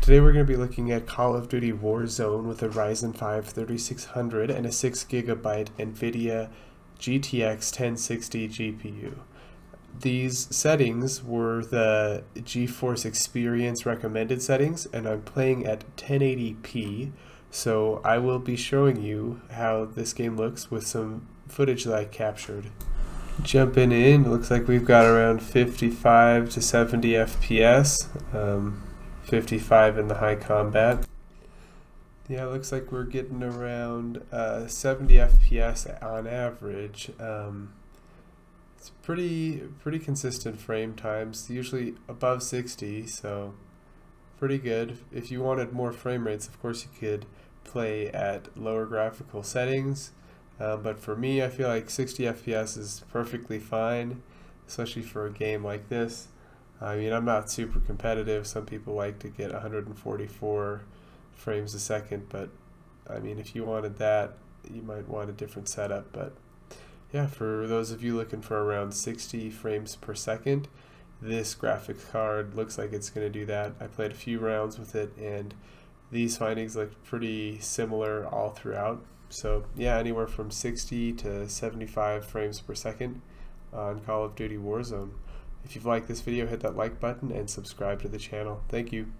Today we're going to be looking at Call of Duty Warzone with a Ryzen 5 3600 and a 6GB NVIDIA GTX 1060 GPU. These settings were the GeForce Experience recommended settings and I'm playing at 1080p so I will be showing you how this game looks with some footage that I captured. Jumping in, looks like we've got around 55 to 70 FPS. Um, 55 in the high combat. Yeah, it looks like we're getting around uh, 70 FPS on average. Um, it's pretty pretty consistent frame times, usually above 60, so pretty good. If you wanted more frame rates, of course you could play at lower graphical settings, uh, but for me, I feel like 60 FPS is perfectly fine, especially for a game like this. I mean, I'm not super competitive. Some people like to get 144 frames a second, but I mean, if you wanted that, you might want a different setup. But yeah, for those of you looking for around 60 frames per second, this graphics card looks like it's going to do that. I played a few rounds with it, and these findings look pretty similar all throughout. So yeah, anywhere from 60 to 75 frames per second on Call of Duty Warzone. If you've liked this video, hit that like button and subscribe to the channel. Thank you.